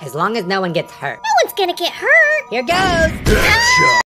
As long as no one gets hurt. No one's gonna get hurt. Here goes!